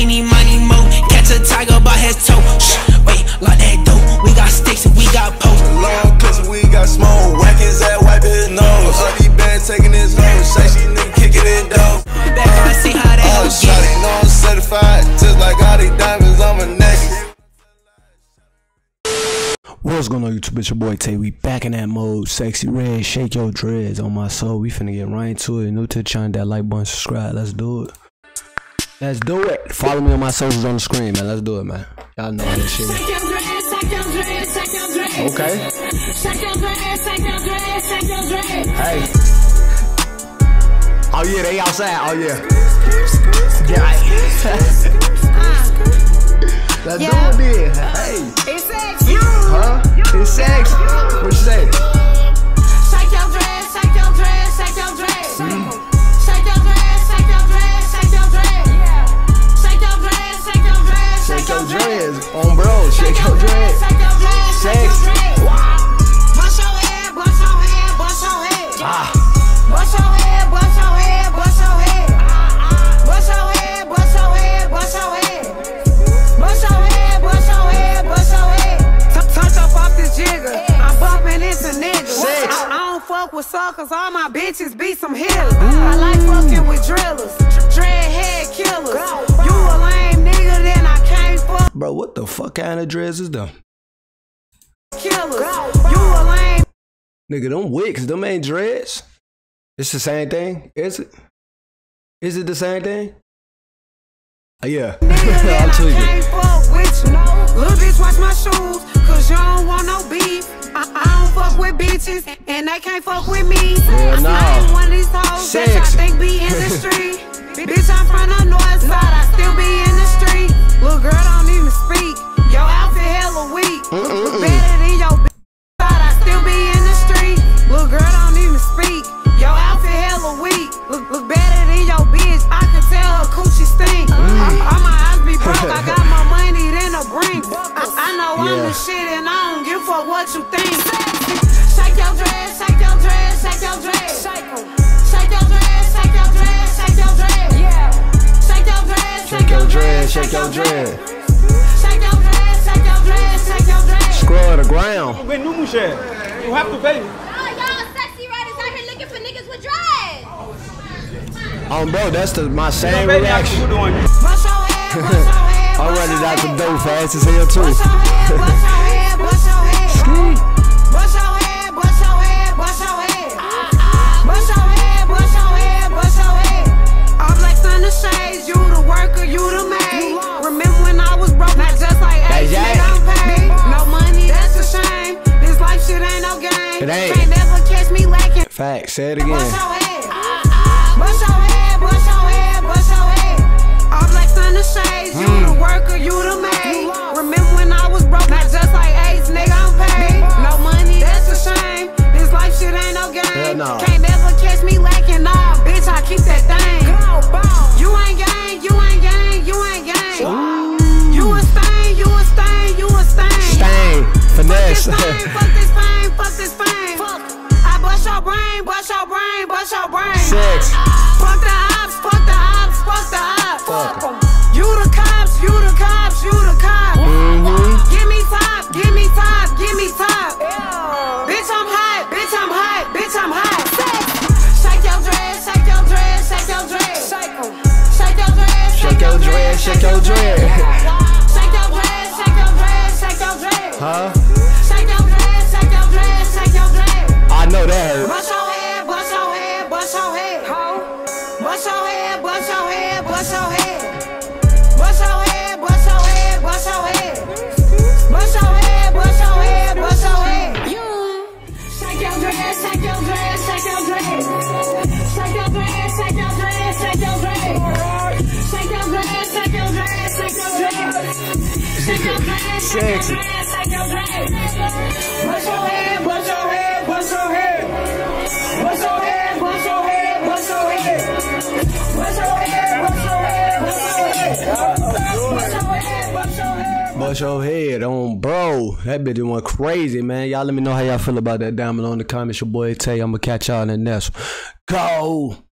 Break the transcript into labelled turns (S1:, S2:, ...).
S1: any money, mo. Catch a tiger by his toe. Shh, wait, like that dope. We got sticks and we got poke.
S2: Long clips and we got smoke. Whack his ass, wipe his nose. All these bands taking his nose. Say she nigga kicking it dope.
S1: Back on, see how that
S2: Oh,
S1: hoe
S2: shot
S1: get.
S2: it, know I'm certified. Just like all these diamonds on my necklace.
S3: What's going on YouTube? It's your boy Tae. We back in that mode. Sexyy Red, shake your dreads on my soul. We finna get right into it. New to the channel, that like button, subscribe. Let's do it. Let's do it. Follow me on my socials on the screen, man. Let's do it, man. Y'all know this shit. Okay. Hey. Oh yeah, they outside. Oh yeah. Yeah. Let's do it then.
S4: Fuck with suckers. All my bitches be some hitters. I like fucking with drillers, dreadhead killers. You a lame nigga, then I can't fuck
S3: Bro, what the fuck kind of dreads is them?
S4: killers. You a lame
S3: Nigga, them wigs, them ain't dreads. It's the same thing? Is it? Is it the same thing? Uh, yeah. I'm
S4: I
S3: tweaking.
S4: can't fuck with you. Little bitch, watch my shoes, cause you don't want no beef. Bitches, and they can't fuck with me. I,
S3: no.
S4: I ain't one of these hoes that y'all think be in the street. bitch, I'm from the north side, I still be in the street. Little girl don't even speak. Your outfit hella weak. Look better than your bitch side, I still be in the street. Little girl don't even speak. Your outfit hella weak. Look, look better than your bitch. I can tell her coochie stink. All my eyes be broke. I got more money than a brink. I, I know I'm the shit and I don't give a fuck what you think. Shake your
S3: dreads. Shake your
S4: dress, shake your dress, shake your dress.
S3: Scroll the ground.
S5: Vem nu, mulher. You have to pay.
S6: Oh, y'all sexy riders out here looking for niggas with dreads.
S3: Um, bro, that's the, my same
S5: Baby, I
S3: reaction.
S5: can do one.
S4: Bust your head, bust your head.
S3: I'm
S4: bust
S3: running
S4: your
S3: out the
S4: head.
S3: door fast as hell, too. Hmm.
S4: that's a shame. This life shit ain't no game.
S3: Hell no.
S4: Can't never catch me lacking, nah, bitch, I keep that thing. You ain't gang, you ain't gang, you ain't gang. You a stain, you a stain, you a stain.
S3: Stain,
S4: Fuck
S3: finesse.
S4: this fame, fuck this fuck brain, bust your brain.
S3: Sex.
S4: Fuck the ops, fuck the ops, fuck the ops.
S3: Fuck.
S4: You the cops, you the cops, you the cops.
S3: Mm-hmm.
S4: Give me top, give me top, give me top. Bitch, I'm hot, bitch, I'm hot, bitch, I'm hot. Shake your dress, shake your dress, shake your dress. Shake 'em. Shake your dress,
S3: Shake your dread, shake your dread.
S4: Bust your head, bust your head, bust your head. Bust your head, bust your head, bust your head. Bust your head, bust your head, bust your head. Shake your dress, shake your dress, shake your dress. Shake your dress, shake your dress, shake your dress. Shake your dress, shake your dress, shake your dress. Shake your dress, shake your dress, shake your dress. Bust your head
S3: on, bro. That bitch went crazy, man. Y'all let me know how y'all feel about that down below in the comments. Your boy Tae. I'm gonna catch y'all in the next one. Go.